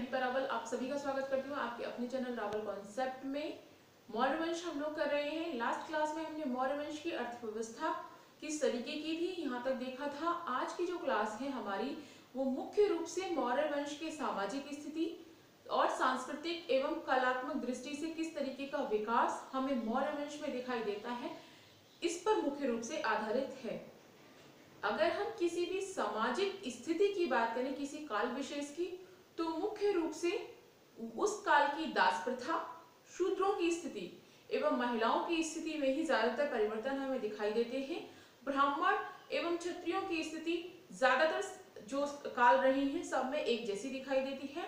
दीपा रावल आप सभी का स्वागत करती हूँ आपके अपने चैनल रावल कॉन्सेप्ट में। मौर्य वंश हम लोग कर रहे हैं। लास्ट क्लास में हमने मौर्य वंश की अर्थव्यवस्था किस तरीके की थी, यहाँ तक देखा था। आज की जो क्लास है हमारी, वो मुख्य रूप से मौर्य वंश के सामाजिक स्थिति और सांस्कृतिक एवं कलात्मक दृष्टि से किस तरीके का विकास हमें मौर्य वंश में दिखाई देता है, इस पर मुख्य रूप से आधारित है। अगर हम किसी भी सामाजिक स्थिति की बात करें, किसी काल विशेष की तो मुख्य रूप से उस काल की दास प्रथा, शूद्रों की स्थिति एवं महिलाओं की स्थिति में ही ज़्यादातर परिवर्तन हमें दिखाई देते हैं। ब्राह्मण एवं क्षत्रियों की स्थिति ज़्यादातर जो काल रही है, सब में एक जैसी दिखाई देती है।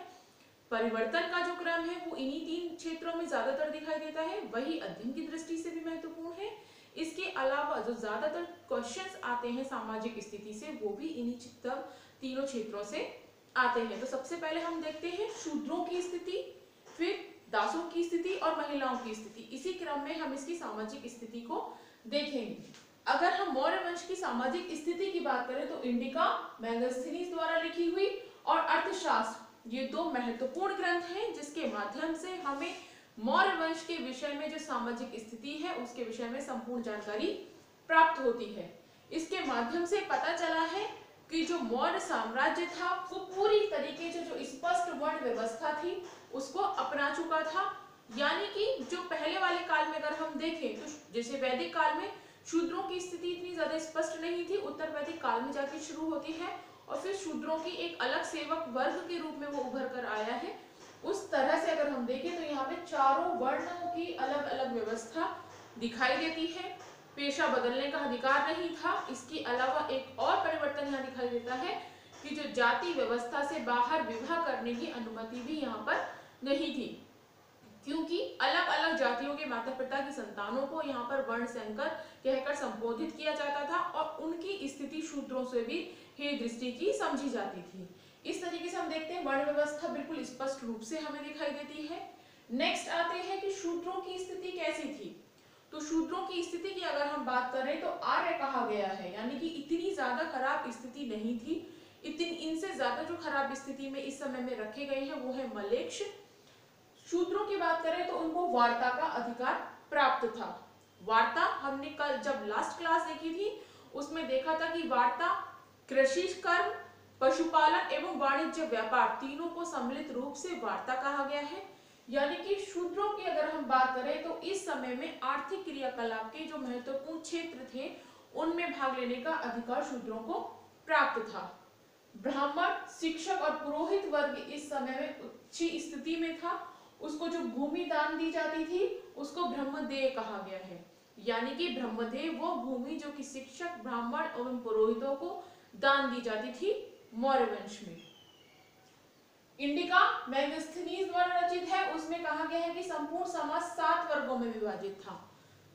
परिवर्तन का जो क्रम है, वो इन्हीं तीन क्षेत्रों में ज़्यादातर दिखाई देता है। वही अध्ययन की दृष्टि से भी महत्वपूर्ण है। इसके अलावा जो ज़्यादातर क्वेश्चंस आते हैं सामाजिक स्थिति से, वो भी इन्हीं तीनों क्षेत्रों से आते हैं। तो सबसे पहले हम देखते हैं शूद्रों की स्थिति, फिर दासों की स्थिति और महिलाओं की स्थिति। इसी क्रम में हम इसकी सामाजिक स्थिति को देखेंगे। अगर हम मौर्य वंश की सामाजिक स्थिति की बात करें तो इंडिका मैगस्थनीज द्वारा लिखी हुई और अर्थशास्त्र, ये दो महत्वपूर्ण ग्रंथ हैं जिसके माध्यम से हमें मौर्य वंश के विषय में जो सामाजिक स्थिति है, उसके विषय में संपूर्ण जानकारी प्राप्त होती है। इसके माध्यम से पता चला है कि जो मौर्य साम्राज्य था, वो पूरी तरीके से जो स्पष्ट वर्ण व्यवस्था थी, उसको अपना चुका था। यानी कि जो पहले वाले काल में अगर हम देखें तो जैसे वैदिक काल में शूद्रों की स्थिति इतनी ज़्यादा स्पष्ट नहीं थी, उत्तर वैदिक काल में जाके शुरू होती है और फिर शूद्रों की एक अलग सेवक वर्ग के रूप में वो उभर कर आया है। उस तरह से अगर हम देखें तो यहाँ पे चारों वर्णों की अलग अलग व्यवस्था दिखाई देती है। पेशा बदलने का अधिकार नहीं था। इसके अलावा एक और परिवर्तन यहाँ दिखाई देता है कि जो जाति व्यवस्था से बाहर विवाह करने की अनुमति भी यहाँ पर नहीं थी। क्योंकि अलग अलग जातियों के माता पिता की संतानों को यहाँ पर वर्ण संकर कहकर संबोधित किया जाता था और उनकी स्थिति शूद्रों से भी हे दृष्टि की समझी जाती थी। इस तरीके से हम देखते हैं वर्ण व्यवस्था बिल्कुल स्पष्ट रूप से हमें दिखाई देती है। नेक्स्ट आते हैं कि शूद्रों की स्थिति कैसी थी। तो शूद्रों की स्थिति की अगर हम बात करें तो आर्य कहा गया है, यानी कि इतनी ज़्यादा खराब स्थिति नहीं थी। इतनी, इनसे ज़्यादा जो खराब स्थिति में इस समय में रखे गए हैं वो है मलेक्ष। शूद्रों की बात करें तो उनको वार्ता का अधिकार प्राप्त था। वार्ता हमने कल जब लास्ट क्लास देखी थी, उसमें देखा था कि वार्ता, कृषि, कर्म, पशुपालन एवं वाणिज्य, व्यापार तीनों को सम्मिलित रूप से वार्ता कहा गया है। यानी कि शूद्रों की अगर हम बात करें तो इस समय में आर्थिक क्रियाकलाप के जो महत्वपूर्ण क्षेत्र थे, उनमें भाग लेने का अधिकार शूद्रों को प्राप्त था। ब्राह्मण, शिक्षक और पुरोहित वर्ग इस समय में अच्छी स्थिति में था। उसको जो भूमि दान दी जाती थी, उसको ब्रह्मदेव कहा गया है। यानी कि ब्रह्मदेव वो भूमि जो कि शिक्षक, ब्राह्मण एवं पुरोहितों को दान दी जाती थी मौर्य वंश में। इंडिका मैगस्थनीज द्वारा रचित है, उसमें कहा गया है कि संपूर्ण समाज सात वर्गों में विभाजित था।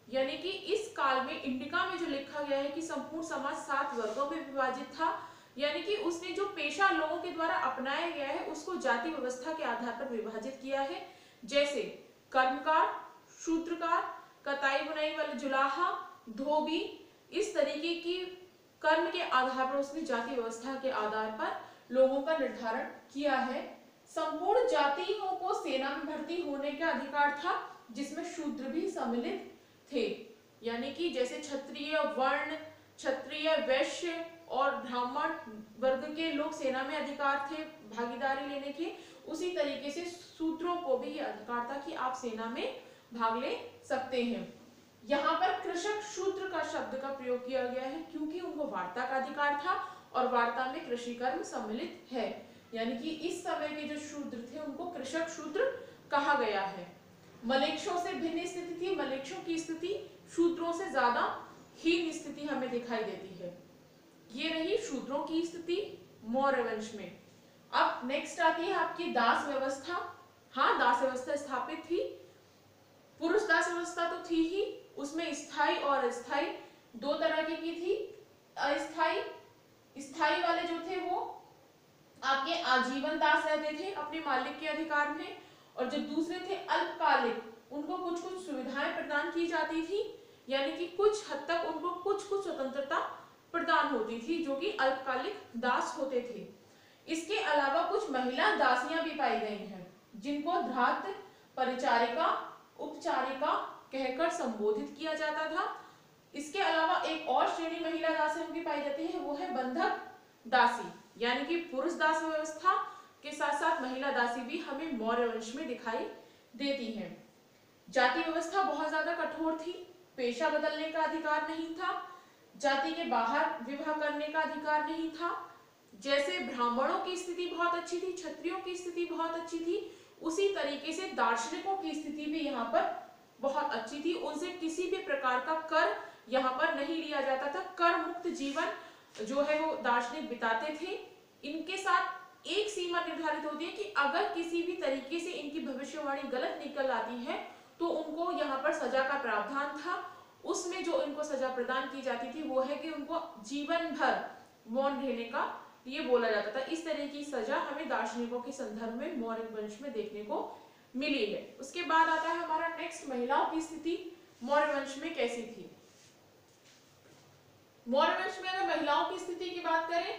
यानी कि इस काल में इंडिका में जो लिखा गया है कि संपूर्ण समाज सात वर्गों में विभाजित था, यानी कि उसने जो पेशा लोगों के द्वारा अपनाया गया है, उसको जाति व्यवस्था के आधार पर विभाजित किया है। जैसे कर्मकार सूत्रकार कताई बुनाई वाले जुलाहा, धोबी, इस तरीके की कर्म के आधार पर, उसने जाति व्यवस्था के आधार पर लोगों का निर्धारण किया है। संपूर्ण जातियों को सेना में भर्ती होने का अधिकार था, जिसमें शूद्र भी सम्मिलित थे। यानी कि जैसे क्षत्रिय, वर्ण, क्षत्रिय, वैश्य और ब्राह्मण वर्ग के लोग सेना में अधिकार थे, भागीदारी लेने के। उसी तरीके से सूत्रों को भी अधिकार था कि आप सेना में भाग ले सकते हैं। यहाँ पर कृषक शूद्र का शब्द का प्रयोग किया गया है, क्योंकि उनको वार्ता का अधिकार था और वार्ता में कृषि कर्म सम्मिलित है। यानी कि इस समय के जो शूद्र थे उनको कृषक शूद्र कहा गया है। मलेक्षों से भिन्न स्थिति थी मलेक्षों की स्थिति शूद्रों से ज़्यादा हीन स्थिति हमें दिखाई देती है। ये रही शूद्रों की स्थिति मौर्य वंश में। अब नेक्स्ट आती है आपकी दास व्यवस्था। हाँ दास व्यवस्था स्थापित थी। पुरुष दास व्यवस्था तो थी ही उसमें स्थायी और अस्थाई दो तरह की, की थी। अस्थाई स्थायी वाले जो थे वो आपके आजीवन दास रहते थे अपने मालिक के अधिकार में, और जो दूसरे थे अल्पकालिक, उनको कुछ कुछ सुविधाएँ प्रदान की जाती थी, यानी कि कुछ हद तक उनको कुछ कुछ स्वतंत्रता प्रदान होती थी, जो कि अल्पकालिक दास होते थे। इसके अलावा कुछ महिला दासियाँ भी पाई गई हैं, जिनको ध्रात परिचारिका, उपचारिका कहकर संबोधित किया जाता था। इसके एक और श्रेणी महिला दासियों की पाई जाती है, वो है बंधक दासी, यानी कि पुरुष दास व्यवस्था के साथ साथ महिला दासी भी हमें मौर्य वंश में दिखाई देती है। जाति व्यवस्था बहुत ज़्यादा कठोर थी, पेशा बदलने का अधिकार नहीं था, जाति के बाहर विवाह करने का अधिकार नहीं था। जैसे ब्राह्मणों की स्थिति बहुत अच्छी थी, क्षत्रियों की स्थिति बहुत अच्छी थी, उसी तरीके से दार्शनिकों की स्थिति भी यहाँ पर बहुत अच्छी थी। उनसे किसी भी प्रकार का कर यहाँ पर नहीं लिया जाता था। कर मुक्त जीवन जो है वो दार्शनिक बिताते थे। इनके साथ एक सीमा निर्धारित होती है कि अगर किसी भी तरीके से इनकी भविष्यवाणी गलत निकल आती है तो उनको यहाँ पर सजा का प्रावधान था। उसमें जो इनको सजा प्रदान की जाती थी, वो है कि उनको जीवन भर मौन रहने का ये बोला जाता था। इस तरह की सजा हमें दार्शनिकों के संदर्भ में मौर्य वंश में देखने को मिली है। उसके बाद आता है हमारा नेक्स्ट महिलाओं की स्थिति। मौर्य वंश में कैसी थी? मौर्य वंश में अगर महिलाओं की स्थिति की बात करें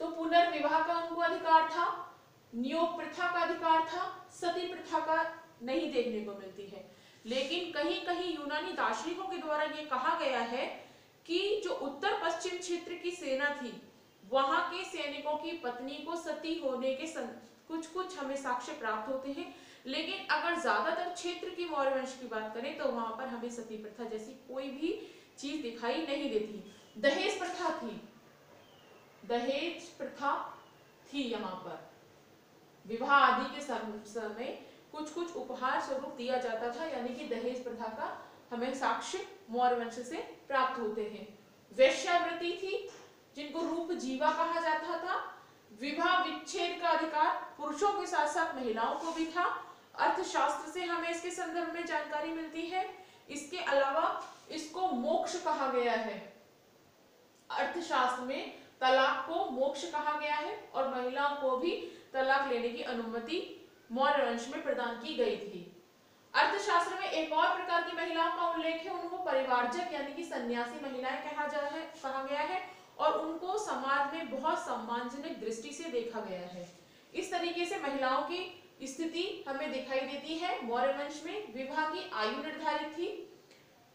तो पुनर्विवाह का उनको अधिकार था, नियोग प्रथा का अधिकार था, सती प्रथा का नहीं देखने को मिलती है। लेकिन कहीं कहीं यूनानी दार्शनिकों के द्वारा ये कहा गया है कि जो उत्तर पश्चिम क्षेत्र की सेना थी, वहाँ के सैनिकों की पत्नी को सती होने के सं... कुछ कुछ हमें साक्ष्य प्राप्त होते हैं। लेकिन अगर ज़्यादातर क्षेत्र की मौर्य वंश की बात करें तो वहाँ पर हमें सती प्रथा जैसी कोई भी चीज़ दिखाई नहीं देती। दहेज प्रथा थी। दहेज प्रथा थी यहाँ पर। विवाह आदि के समय कुछ कुछ उपहार स्वरूप दिया जाता था, यानी कि दहेज प्रथा का हमें साक्ष्य मौर्य वंश से प्राप्त होते हैं। वैश्यावृत्ति थी, जिनको रूप जीवा कहा जाता था। विवाह विच्छेद का अधिकार पुरुषों के साथ साथ महिलाओं को भी था। अर्थशास्त्र से हमें इसके संदर्भ में जानकारी मिलती है। इसके अलावा इसको मोक्ष कहा गया है। अर्थशास्त्र में तलाक को मोक्ष कहा गया है और महिलाओं को भी तलाक लेने की अनुमति मौर्य वंश में प्रदान की गई थी। अर्थशास्त्र में एक और प्रकार की महिलाओं का उल्लेख है, उनको परिवारजक यानी कि सन्यासी महिलाएँ कहा जा है कहा गया है और उनको समाज में बहुत सम्मानजनक दृष्टि से देखा गया है। इस तरीके से महिलाओं की स्थिति हमें दिखाई देती है। मौर्य वंश में विवाह की आयु निर्धारित थी।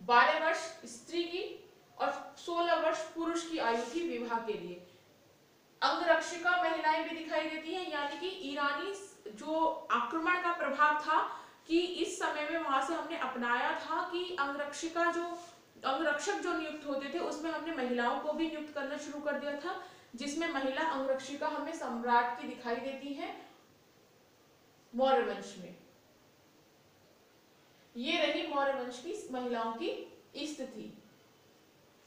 बारह वर्ष स्त्री की और 16 वर्ष पुरुष की आयु थी विवाह के लिए। अंगरक्षिका महिलाएँ भी दिखाई देती हैं, यानी कि ईरानी जो आक्रमण का प्रभाव था कि इस समय में वहाँ से हमने अपनाया था कि अंगरक्षिका जो अंगरक्षक जो नियुक्त होते थे, उसमें हमने महिलाओं को भी नियुक्त करना शुरू कर दिया था, जिसमें महिला अंगरक्षिका हमें सम्राट की दिखाई देती है मौर्य वंश में। ये रही मौर्य वंश की महिलाओं की स्थिति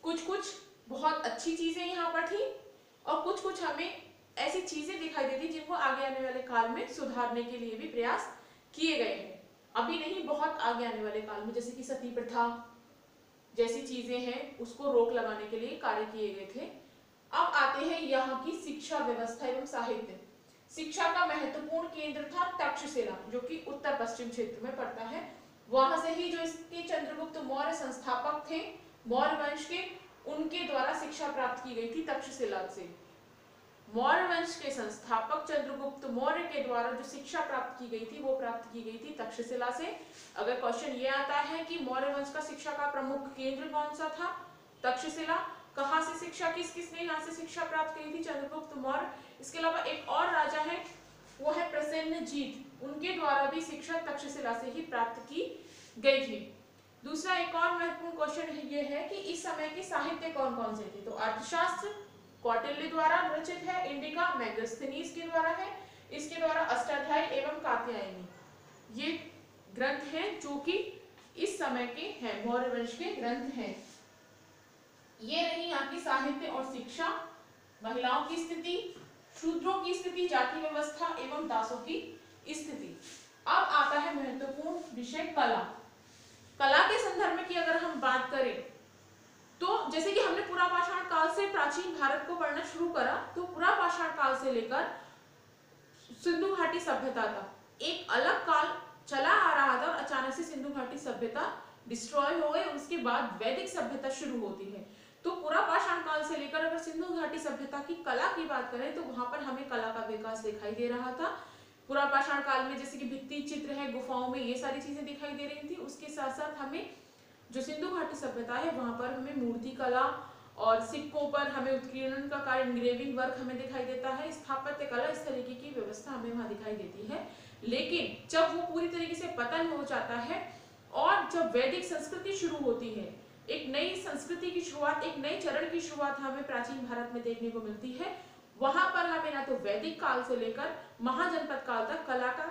कुछ कुछ बहुत अच्छी चीज़ें यहाँ पर थी और कुछ कुछ हमें ऐसी चीज़ें दिखाई देती जिनको आगे आने वाले काल में सुधारने के लिए भी प्रयास किए गए हैं। अभी नहीं, बहुत आगे आने वाले काल में, जैसे कि सती प्रथा जैसी चीज़ें हैं, उसको रोक लगाने के लिए कार्य किए गए थे। अब आते हैं यहाँ की शिक्षा व्यवस्था एवं साहित्य। शिक्षा का महत्वपूर्ण केंद्र था तक्षशिला, जो कि उत्तर पश्चिम क्षेत्र में पड़ता है। वहाँ से ही जो इसके चंद्रगुप्त मौर्य संस्थापक थे, मौर्य वंश के उनके द्वारा शिक्षा प्राप्त की गई थी तक्षशिला से। मौर्य वंश के संस्थापक चंद्रगुप्त मौर्य के द्वारा जो शिक्षा प्राप्त की गई थी, वो प्राप्त की गई थी तक्षशिला से। अगर क्वेश्चन ये आता है कि मौर्य वंश का शिक्षा का प्रमुख केंद्र कौन सा था? तक्षशिला। कहाँ से शिक्षा किस, किसने यहाँ से शिक्षा प्राप्त की थी? चंद्रगुप्त मौर्य। इसके अलावा एक और राजा है, वो है प्रसन्न जीत उनके द्वारा भी शिक्षा तक्षशिला से ही प्राप्त की गई थी। दूसरा एक और महत्वपूर्ण क्वेश्चन ये है कि इस समय के साहित्य कौन कौन से थे? तो अर्थशास्त्र, कौटिल्य द्वारा रचित है, इंडिका मैगस्थनीज के द्वारा है, इसके द्वारा अष्टाध्याय एवं कात्यायनी। ये ग्रंथ हैं जो कि इस समय के हैं, मौर्य वंश के ग्रंथ हैं। ये रही यहाँ की साहित्य और शिक्षा, महिलाओं की स्थिति, शूद्रों की स्थिति, जाति व्यवस्था एवं दासों की स्थिति। अब आता है महत्वपूर्ण विषय कला। कला के संदर्भ में की अगर हम बात करें तो जैसे कि हमने पूरा पाषाण काल से प्राचीन भारत को पढ़ना शुरू करा तो पूरा पाषाण काल से लेकर सिंधु घाटी सभ्यता तक, एक अलग काल चला आ रहा था और अचानक से सिंधु घाटी सभ्यता डिस्ट्रॉय हो गई, उसके बाद वैदिक सभ्यता शुरू होती है। तो पूरा पाषाण काल से लेकर अगर सिंधु घाटी सभ्यता की कला की बात करें तो वहाँ पर हमें कला का विकास दिखाई दे रहा था। पूरा पाषाण काल में, जैसे कि भित्ति चित्र है, गुफाओं में, ये सारी चीज़ें दिखाई दे रही थी। उसके साथ साथ हमें जो सिंधु घाटी सभ्यता है, वहाँ पर हमें मूर्ति कला और सिक्कों पर हमें उत्कीर्णन का कार्य इंग्रेविंग वर्क हमें दिखाई देता है। स्थापत्य कला इस तरीके की व्यवस्था हमें वहाँ दिखाई देती है। लेकिन जब वो पूरी तरीके से पतन हो जाता है और जब वैदिक संस्कृति शुरू होती है, एक नई संस्कृति की शुरुआत, एक नए चरण की शुरुआत हमें प्राचीन भारत में देखने को मिलती है वहाँ पर हमें ना तो वैदिक काल से लेकर महाजनपद काल तक कला का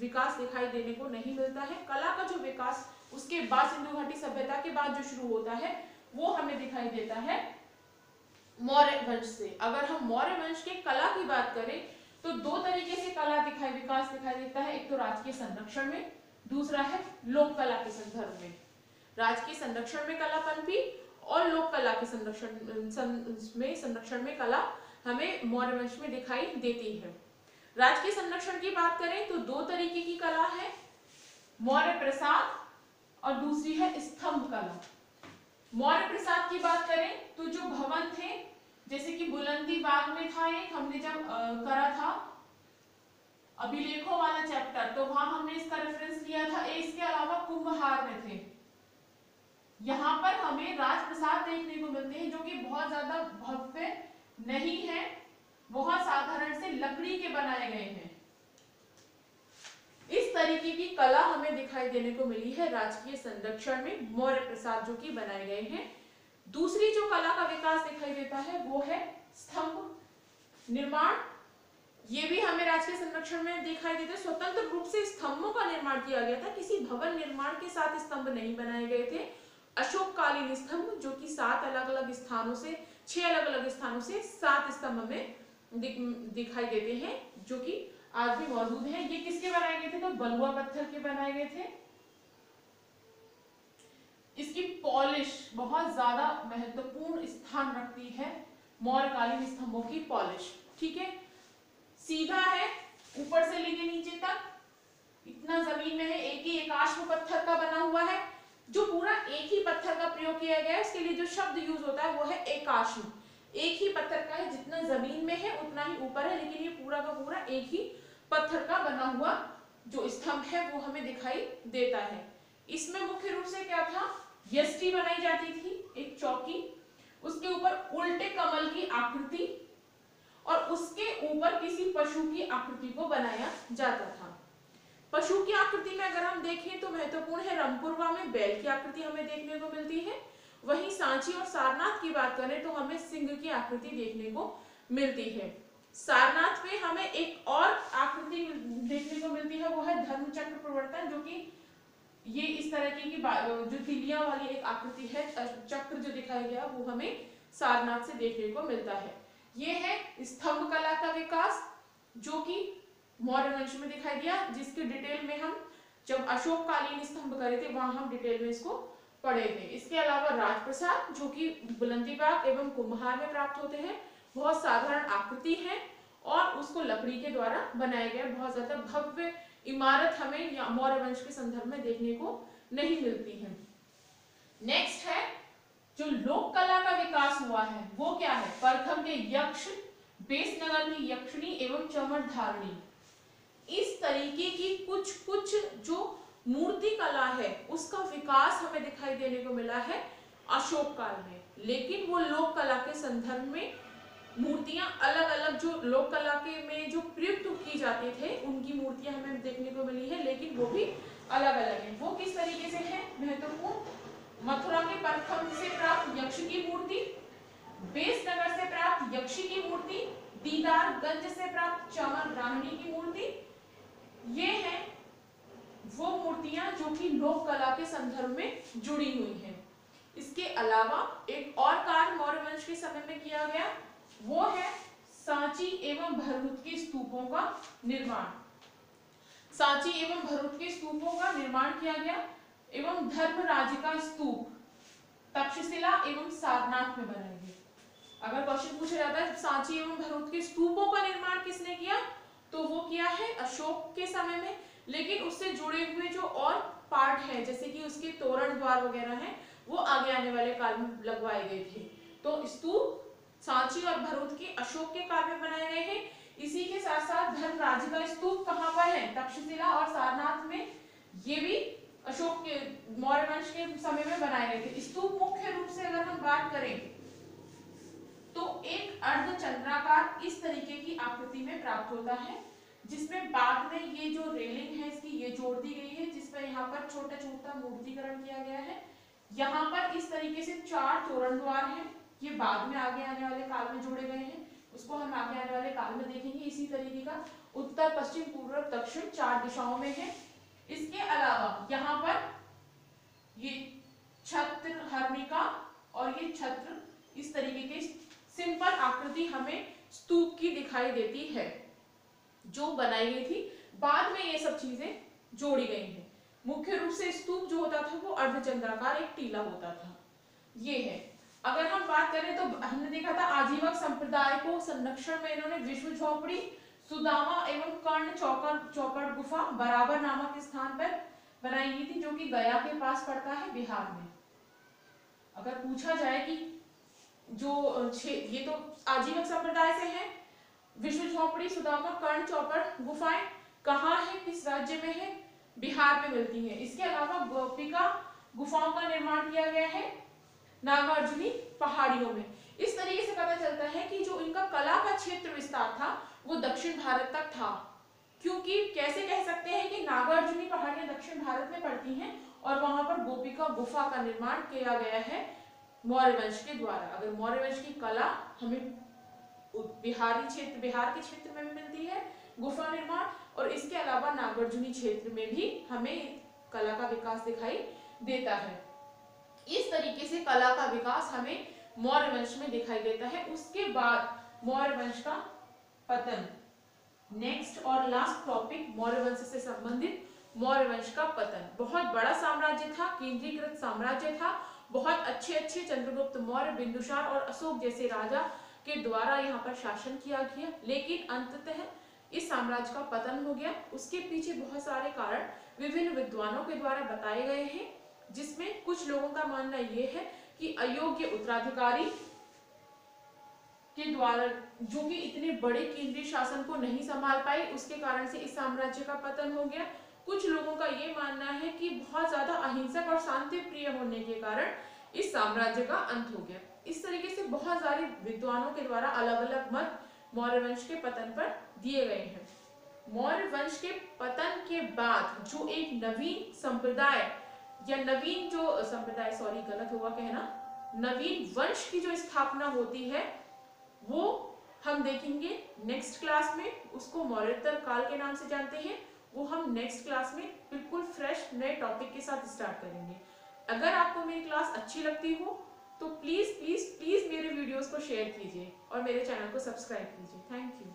विकास दिखाई देने को नहीं मिलता है। कला का जो विकास, उसके बाद सिंधु घाटी सभ्यता के बाद जो शुरू होता है, वो हमें दिखाई देता है मौर्य वंश से। अगर हम मौर्य वंश के कला की बात करें तो दो तरीके से कला दिखाई, विकास दिखाई देता है। एक तो राजकीय संरक्षण में, दूसरा है लोक कला के संदर्भ में। राजकीय संरक्षण में कला पनपी और लोक कला के संरक्षण में संरक्षण में कला हमें मौर्य वंश में दिखाई देती है। राजकीय संरक्षण की बात करें तो दो तरीके की कला है मौर्य प्रसाद और दूसरी है स्तंभ कला। मौर्य प्रसाद की बात करें तो जो भवन थे, जैसे कि बुलंदी बाग में था एक, हमने जब करा था, अभिलेखों वाला चैप्टर तो वहाँ हमने इसका रेफरेंस लिया था। इसके अलावा कुंभहार में थे। यहाँ पर हमें राजप्रसाद देखने को मिलते हैं, जो कि बहुत ज़्यादा भव्य नहीं है बहुत साधारण से लकड़ी के बनाए गए हैं। इस तरीके की कला हमें दिखाई देने को मिली है राजकीय संरक्षण में मौर्य प्रसाद जो कि बनाए गए हैं। दूसरी जो कला का विकास दिखाई देता है, वो है स्तंभ निर्माण। ये भी हमें राजकीय संरक्षण में दिखाई देते, स्वतंत्र रूप से स्तंभों का निर्माण किया गया था। किसी भवन निर्माण के साथ स्तंभ नहीं बनाए गए थे। अशोककालीन स्तंभ जो कि सात अलग अलग स्थानों से छह अलग अलग स्थानों से सात स्तंभ में दिख, दिखाई देते हैं जो कि आज भी मौजूद है। ये किसके बनाए गए थे? तो बलुआ पत्थर के बनाए गए थे। इसकी पॉलिश बहुत ज़्यादा महत्वपूर्ण स्थान रखती है मौर्यकालीन स्तंभों की पॉलिश। ठीक है? सीधा है ऊपर से लेके नीचे तक। इतना ज़मीन में है एक ही एकाश्म पत्थर का बना हुआ है। जो पूरा एक ही पत्थर का प्रयोग किया गया है उसके लिए जो शब्द यूज़ होता है, वो है एकाश्म एक ही पत्थर का है, जितना ज़मीन में है, उतना ही ऊपर है, लेकिन ये पूरा का पूरा एक ही पत्थर का बना हुआ जो स्तंभ है, वो हमें दिखाई देता है। इसमें मुख्य रूप से क्या था? यष्टि बनाई जाती थी, एक चौकी। उसके ऊपर उल्टे कमल की आकृति और उसके ऊपर किसी पशु की आकृति को बनाया जाता था। पशु की आकृति में अगर हम देखें तो महत्वपूर्ण है रंगपुरवा में, बैल की आकृति हमें देखने को मिलती है। वहीं सांची और सारनाथ की बात करें तो हमें सिंह की आकृति देखने को मिलती है। सारनाथ में हमें एक और आकृति देखने को मिलती है, वो है धर्म चक्र प्रवर्तन, जो कि ये इस तरह की जो तिलिया वाली एक आकृति है चक्र जो दिखाया गया, वो हमें सारनाथ से देखने को मिलता है। ये है स्तंभ कला का विकास, जो कि मौर्य वंश में दिखाई दिया, जिसके डिटेल में हम जब अशोक कालीन स्तंभ करे थे, वहाँ हम डिटेल में इसको पढ़े थे। इसके अलावा राजप्रसाद, जो कि बुलंदी बाग एवं कुम्हार में प्राप्त होते हैं, बहुत साधारण आकृति है और उसको लकड़ी के द्वारा बनाया गया। बहुत ज़्यादा भव्य इमारत हमें मौर्य वंश के संदर्भ में देखने को नहीं मिलती है। नेक्स्ट है, जो लोक कला का विकास हुआ है, वो क्या है? परखम के यक्ष बेसनगर की यक्षिणी एवं चमर धारणी। इस तरीके की कुछ कुछ जो मूर्ति कला है, उसका विकास हमें दिखाई देने को मिला है अशोक काल में। लेकिन वो लोक कला के संदर्भ में मूर्तियाँ अलग अलग जो लोक कला के में जो प्रयुक्त की जाते थे, उनकी मूर्तियाँ हमें देखने को मिली है, लेकिन वो भी अलग अलग है। वो किस तरीके से है? महत्वपूर्ण। मथुरा के परखम से प्राप्त यक्ष की मूर्ति बेस नगर से प्राप्त यक्षी की मूर्ति, दीदार गंज से प्राप्त चमन राहणी की मूर्ति ये है मूर्तियाँ जो कि लोक कला के संदर्भ में जुड़ी हुई हैं। इसके अलावा एक और कार्य मौर्य वंश के समय में किया गया, वो है सांची एवं भरहुत के स्तूपों का निर्माण। सांची एवं भरहुत के स्तूपों का निर्माण किया गया एवं धर्मराज का स्तूप तक्षशिला एवं सारनाथ में बनाए गए अगर क्वेश्चन पूछा जाता है, सांची एवं भरहुत के स्तूपों का निर्माण किसने किया तो वो किया है अशोक के समय में लेकिन उससे जुड़े हुए जो और पार्ट है, जैसे कि उसके तोरण द्वार वगैरह हैं, वो आगे आने वाले काल में लगवाए गए थे। तो स्तूप, सांची और भरूच के अशोक के काल में बनाए गए हैं। इसी के साथ साथ धर्मराज का स्तूप कहाँ पर है? तक्षशिला और सारनाथ में ये भी अशोक के मौर्य वंश के समय में बनाए गए थे। स्तूप मुख्य रूप से अगर हम बात करें तो एक अर्ध चंद्राकार इस तरीके की आकृति में प्राप्त होता है। जिसमें बाद में ये जो रेलिंग है इसकी ये जोड़ दी गई है जिसमें यहाँ पर छोटा छोटा मूर्तिकरण किया गया है। यहाँ पर इस तरीके से चार तोरण द्वार है, ये बाद में आगे आने वाले काल में जोड़े गए हैं। उसको हम आगे आने वाले काल में देखेंगे इसी तरीके का। उत्तर, पश्चिम, पूर्व, दक्षिण चार दिशाओं में है। इसके अलावा यहाँ पर ये छत्र हर्मिका और ये छत्र इस तरीके के सिंपल आकृति हमें स्तूप की दिखाई देती है। जो बनाई गई थी, बाद में ये सब चीज़ें जोड़ी गई हैं। मुख्य रूप से स्तूप जो होता था, वो अर्धचंद्राकार, एक टीला होता था। ये है। अगर हम बात करें तो हमने देखा था आजीवक संप्रदाय को संरक्षण में इन्होंने विश्व झोपड़ी, सुदामा एवं कर्ण चौकर चौपड़ गुफा, बराबर नामक स्थान पर बनाई गई थी, जो कि गया के पास पड़ता है बिहार में। अगर पूछा जाए कि जो ये तो आजीवक संप्रदाय से है विश्व झोपड़ी, सुदामा, कर्ण चौपड़, गुफाएँ कहाँ है, किस राज्य में है? बिहार में मिलती है। इसके अलावा गोपिका गुफाओं का निर्माण किया गया है, नागार्जुनी पहाड़ियों में। इस तरीके से पता चलता है कि जो इनका कला का क्षेत्र विस्तार था, वो दक्षिण भारत तक था। क्योंकि कैसे कह सकते हैं कि नागार्जुनी पहाड़ियाँ दक्षिण भारत में पड़ती हैं और वहाँ पर गोपिका गुफा का निर्माण किया गया है मौर्य वंश के द्वारा। अगर मौर्य वंश की कला हमें बिहारी क्षेत्र, बिहार के क्षेत्र में भी मिलती है गुफा निर्माण और इसके अलावा नागार्जुनी क्षेत्र में भी हमें कला का विकास दिखाई देता है। इस तरीके से कला का विकास हमें मौर्य वंश में दिखाई देता है। उसके बाद मौर्य वंश का पतन। नेक्स्ट और लास्ट टॉपिक मौर्य वंश से संबंधित मौर्य वंश का पतन। बहुत बड़ा साम्राज्य था, केंद्रीकृत साम्राज्य था। बहुत अच्छे अच्छे चंद्रगुप्त मौर्य, बिंदुसार और अशोक जैसे राजा के द्वारा यहाँ पर शासन किया गया। लेकिन अंततः इस साम्राज्य का पतन हो गया। उसके पीछे बहुत सारे कारण विभिन्न विद्वानों के द्वारा बताए गए हैं, जिसमें कुछ लोगों का मानना यह है कि अयोग्य उत्तराधिकारी के द्वारा, जो कि इतने बड़े केंद्रीय शासन को नहीं संभाल पाए, उसके कारण से इस साम्राज्य का पतन हो गया। कुछ लोगों का ये मानना है कि बहुत ज़्यादा अहिंसक और शांति प्रिय होने के कारण इस साम्राज्य का अंत हो गया। इस तरीके से बहुत सारे विद्वानों के द्वारा अलग अलग मत मौर्य वंश के पतन पर दिए गए हैं। मौर्य वंश के पतन के बाद जो एक नवीन संप्रदाय या नवीन जो संप्रदाय सॉरी गलत होगा कहना, नवीन वंश की जो स्थापना होती है, वो हम देखेंगे नेक्स्ट क्लास में, उसको मौर्योत्तर काल के नाम से जानते हैं, वो हम नेक्स्ट क्लास में बिल्कुल फ्रेश नए टॉपिक के साथ स्टार्ट करेंगे। अगर आपको मेरी क्लास अच्छी लगती हो तो प्लीज़ प्लीज़ प्लीज़ मेरे वीडियोस को शेयर कीजिए और मेरे चैनल को सब्सक्राइब कीजिए। Thank you